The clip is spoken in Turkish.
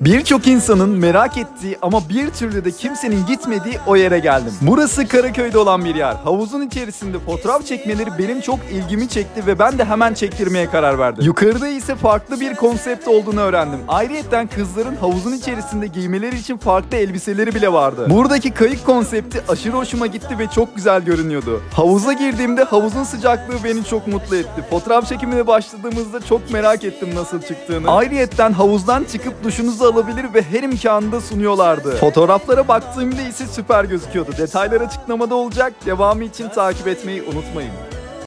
Birçok insanın merak ettiği ama bir türlü de kimsenin gitmediği o yere geldim. Burası Karaköy'de olan bir yer. Havuzun içerisinde fotoğraf çekmeleri benim çok ilgimi çekti ve ben de hemen çektirmeye karar verdim. Yukarıda ise farklı bir konsept olduğunu öğrendim. Ayrıyeten kızların havuzun içerisinde giymeleri için farklı elbiseleri bile vardı. Buradaki kayık konsepti aşırı hoşuma gitti ve çok güzel görünüyordu. Havuza girdiğimde havuzun sıcaklığı beni çok mutlu etti. Fotoğraf çekimine başladığımızda çok merak ettim nasıl çıktığını. Ayrıyeten havuzdan çıkıp duşunuzu alabilir ve her imkanı da sunuyorlardı. Fotoğraflara baktığımda ise süper gözüküyordu. Detaylar açıklamada olacak. Devamı için takip etmeyi unutmayın.